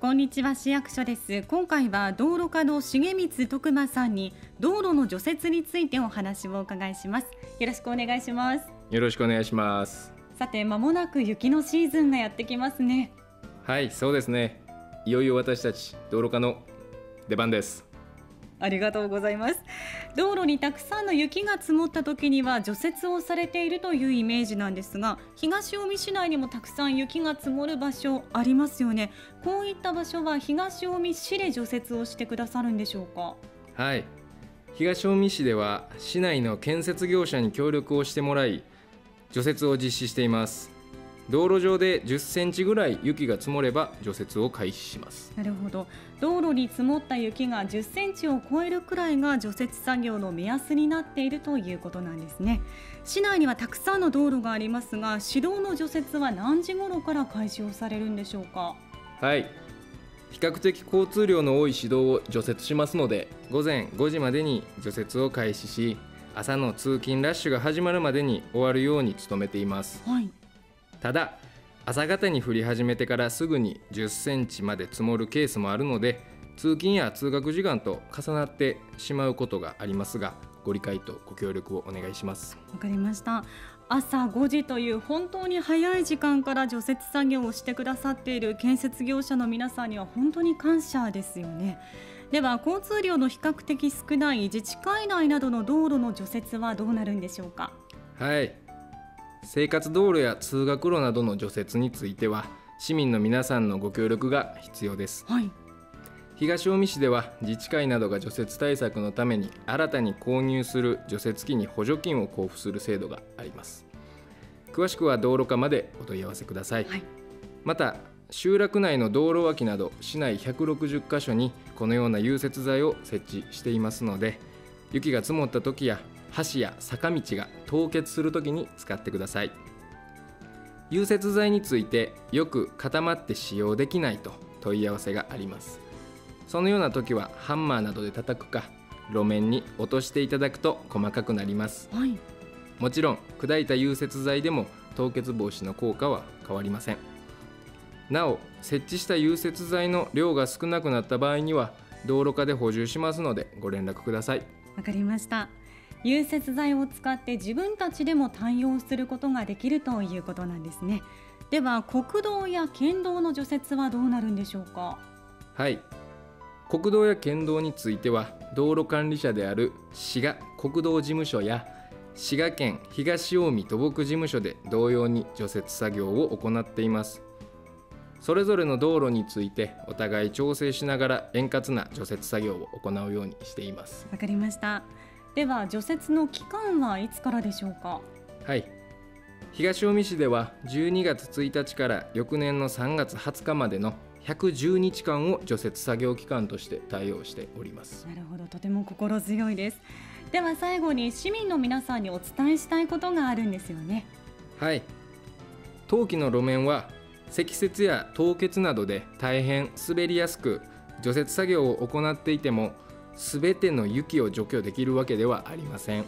こんにちは市役所です。今回は道路課の重光徳馬さんに道路の除雪についてお話をお伺いします。よろしくお願いします。よろしくお願いします。さて間もなく雪のシーズンがやってきますね。はいそうですね。いよいよ私たち道路課の出番ですありがとうございます。道路にたくさんの雪が積もった時には除雪をされているというイメージなんですが東近江市内にもたくさん雪が積もる場所ありますよね。こういった場所は東近江市で除雪をしてくださるんでしょうか？はい。東近江市では市内の建設業者に協力をしてもらい除雪を実施しています。道路上で10センチぐらい雪が積もれば除雪を開始します。なるほど。道路に積もった雪が10センチを超えるくらいが除雪作業の目安になっているということなんですね。市内にはたくさんの道路がありますが市道の除雪は何時頃から開始をされるんでしょうか？はい。比較的交通量の多い市道を除雪しますので午前5時までに除雪を開始し朝の通勤ラッシュが始まるまでに終わるように努めています、はいただ朝方に降り始めてからすぐに10センチまで積もるケースもあるので通勤や通学時間と重なってしまうことがありますがご理解とご協力をお願いします。わかりました。朝5時という本当に早い時間から除雪作業をしてくださっている建設業者の皆さんには本当に感謝ですよね。では交通量の比較的少ない自治会内などの道路の除雪はどうなるんでしょうか？はい生活道路や通学路などの除雪については市民の皆さんのご協力が必要です、はい、東近江市では自治会などが除雪対策のために新たに購入する除雪機に補助金を交付する制度があります。詳しくは道路課までお問い合わせください、はい、また集落内の道路脇など市内160カ所にこのような融雪剤を設置していますので雪が積もった時や橋や坂道が凍結するときに使ってください。融雪剤についてよく固まって使用できないと問い合わせがあります。そのような時はハンマーなどで叩くか路面に落としていただくと細かくなります、はい、もちろん砕いた融雪剤でも凍結防止の効果は変わりません。なお設置した融雪剤の量が少なくなった場合には道路課で補充しますのでご連絡ください。わかりました融雪剤を使って自分たちでも対応することができるということなんですね。では国道や県道の除雪はどうなるんでしょうか？はい。国道や県道については道路管理者である滋賀国道事務所や滋賀県東近江土木事務所で同様に除雪作業を行っています。それぞれの道路についてお互い調整しながら円滑な除雪作業を行うようにしています。わかりましたでは除雪の期間はいつからでしょうか？はい。東近江市では12月1日から翌年の3月20日までの110日間を除雪作業期間として対応しております。なるほど。とても心強いです。では最後に市民の皆さんにお伝えしたいことがあるんですよね。はい。冬季の路面は積雪や凍結などで大変滑りやすく除雪作業を行っていても全ての雪を除去できるわけではありません。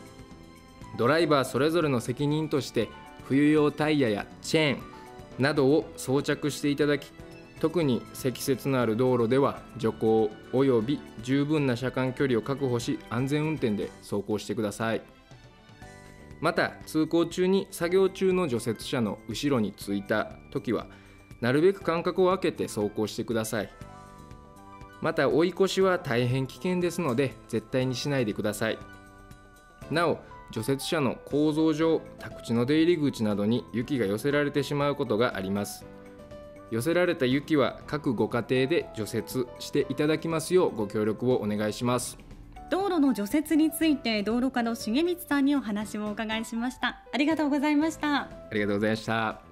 ドライバーそれぞれの責任として冬用タイヤやチェーンなどを装着していただき特に積雪のある道路では徐行および十分な車間距離を確保し安全運転で走行してください。また通行中に作業中の除雪車の後ろについた時はなるべく間隔を空けて走行してください。また追い越しは大変危険ですので絶対にしないでください。なお除雪車の構造上宅地の出入り口などに雪が寄せられてしまうことがあります。寄せられた雪は各ご家庭で除雪していただきますようご協力をお願いします。道路の除雪について道路課の重光さんにお話をお伺いしました。ありがとうございました。ありがとうございました